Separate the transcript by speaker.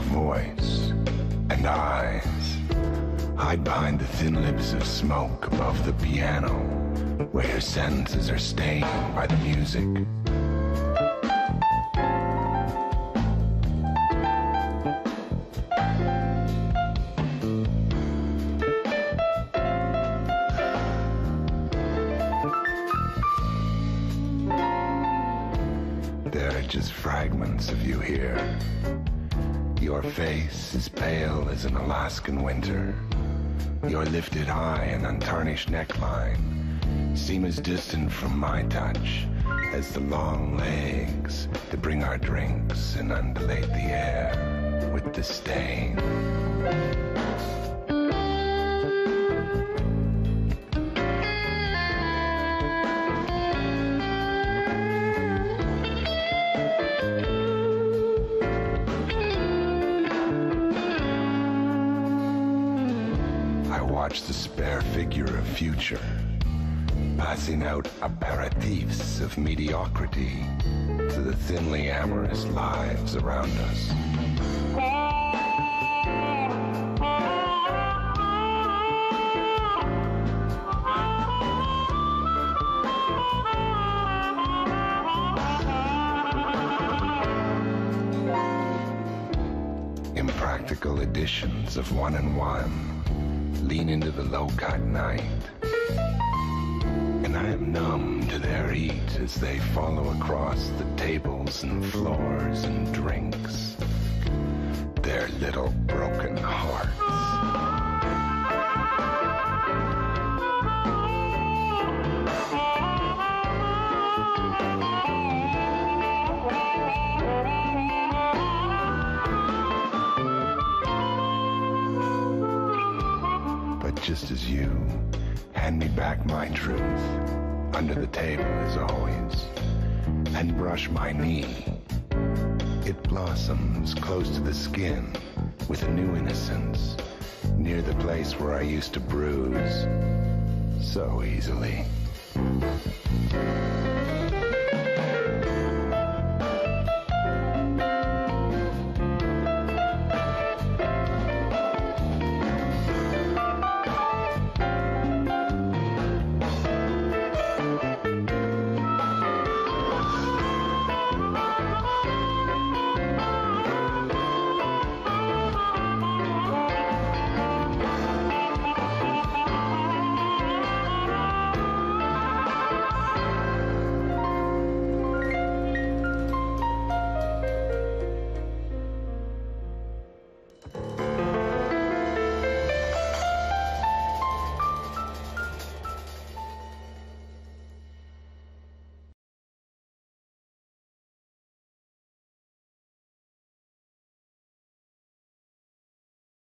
Speaker 1: voice, and eyes hide behind the thin lips of smoke above the piano, where your senses are stained by the music. There are just fragments of you here. Your face is pale as an Alaskan winter. Your lifted high and untarnished neckline seem as distant from my touch as the long legs that bring our drinks and undulate the air with disdain. Watch the spare figure of future, passing out aperitifs of mediocrity to the thinly amorous lives around us. Impractical editions of one and one lean into the low-cut night. And I am numb to their heat as they follow across the tables and floors and drinks. Their little But just as you hand me back my truth under the table as always and brush my knee, it blossoms close to the skin with a new innocence near the place where I used to bruise so easily.